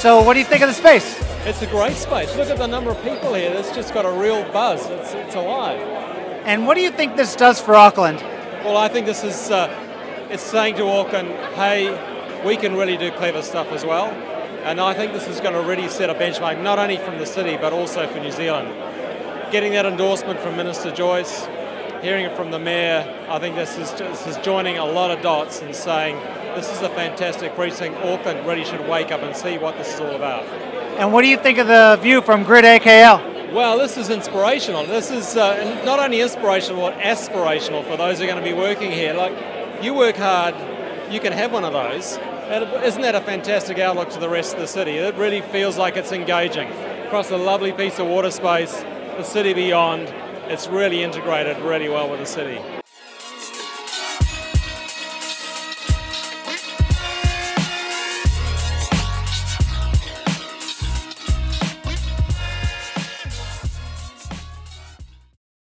So, what do you think of the space? It's a great space. Look at the number of people here. It's just got a real buzz. It's, it's alive. And what do you think this does for Auckland? Well, I think this is uh, it's saying to Auckland, hey, we can really do clever stuff as well. And I think this is going to really set a benchmark, not only from the city, but also for New Zealand. Getting that endorsement from Minister Joyce, hearing it from the Mayor, I think this is, this is joining a lot of dots and saying, this is a fantastic precinct. Auckland really should wake up and see what this is all about. And what do you think of the view from Grid AKL? Well, this is inspirational. This is uh, not only inspirational, but aspirational for those who are going to be working here. Like, you work hard, you can have one of those. And isn't that a fantastic outlook to the rest of the city? It really feels like it's engaging. Across a lovely piece of water space, the city beyond, it's really integrated really well with the city.